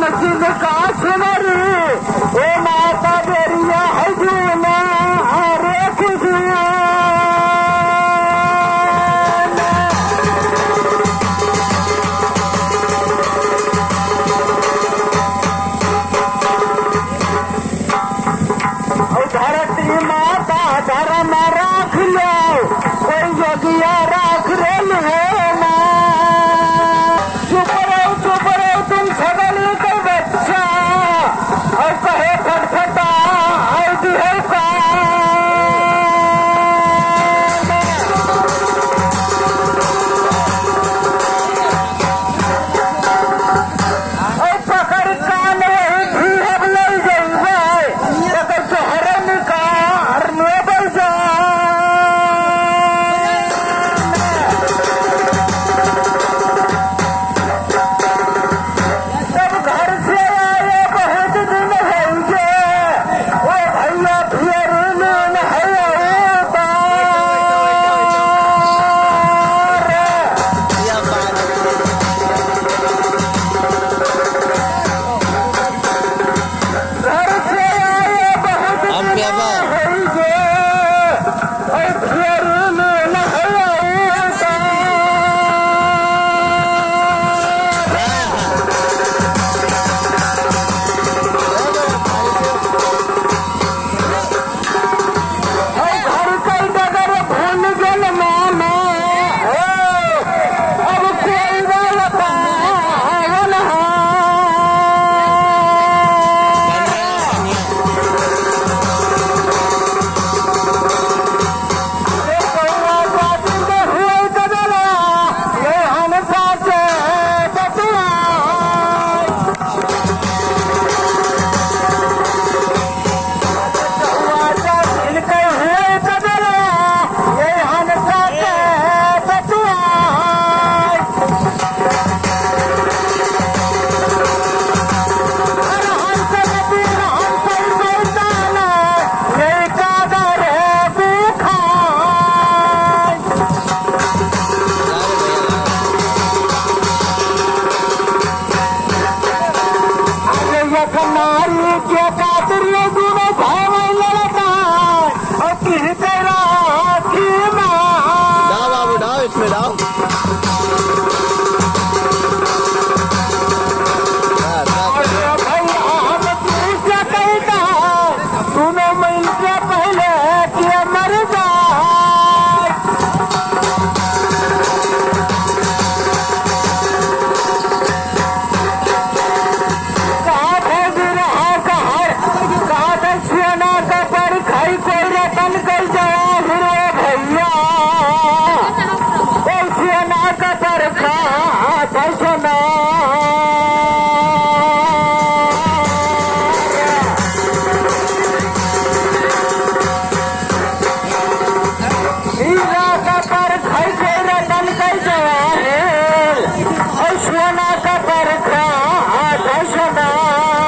न ओ माता डी माता धर्म